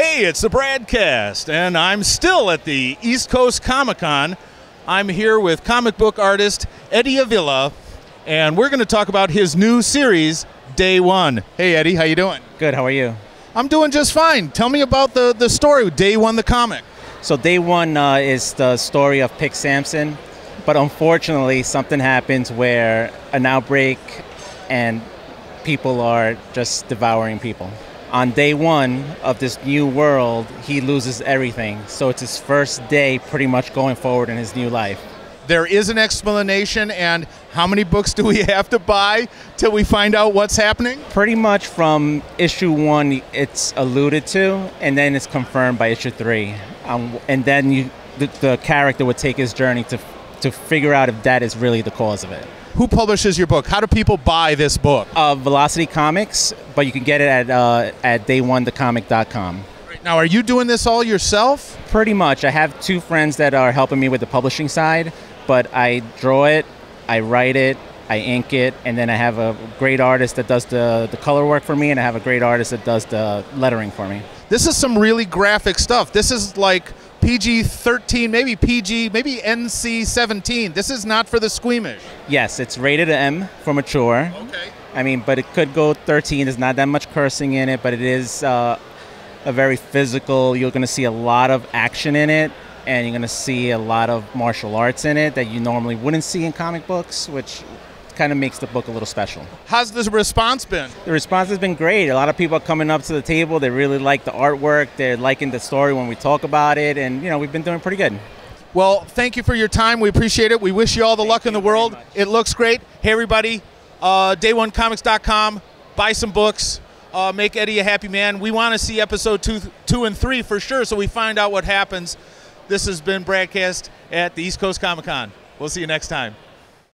Hey, it's the Bradcast, and I'm still at the East Coast Comic Con. I'm here with comic book artist Eddie Avila, and we're going to talk about his new series, Day One. Hey, Eddie, how you doing? Good. How are you? I'm doing just fine. Tell me about the, the story, Day One, the comic. So day one uh, is the story of Pick Sampson, but unfortunately something happens where an outbreak and people are just devouring people. On day one of this new world, he loses everything. So it's his first day pretty much going forward in his new life. There is an explanation, and how many books do we have to buy till we find out what's happening? Pretty much from issue one, it's alluded to, and then it's confirmed by issue three. Um, and then you, the, the character would take his journey to, to figure out if that is really the cause of it. Who publishes your book? How do people buy this book? Uh, Velocity Comics, but you can get it at, uh, at dayOneTheComic.com. Now, are you doing this all yourself? Pretty much. I have two friends that are helping me with the publishing side, but I draw it, I write it, I ink it, and then I have a great artist that does the, the color work for me, and I have a great artist that does the lettering for me. This is some really graphic stuff. This is like PG 13, maybe PG, maybe NC 17. This is not for the squeamish. Yes, it's rated M for mature. Okay. I mean, but it could go 13. There's not that much cursing in it, but it is uh, a very physical. You're going to see a lot of action in it, and you're going to see a lot of martial arts in it that you normally wouldn't see in comic books, which kind of makes the book a little special. How's the response been? The response has been great. A lot of people are coming up to the table. They really like the artwork. They're liking the story when we talk about it, and you know, we've been doing pretty good. Well, thank you for your time. We appreciate it. We wish you all the luck in the world. It looks great. Hey, everybody, uh, day1comics.com. Buy some books. Uh, make Eddie a happy man. We want to see episode two, two and three for sure, so we find out what happens. This has been Bradcast at the East Coast Comic Con. We'll see you next time.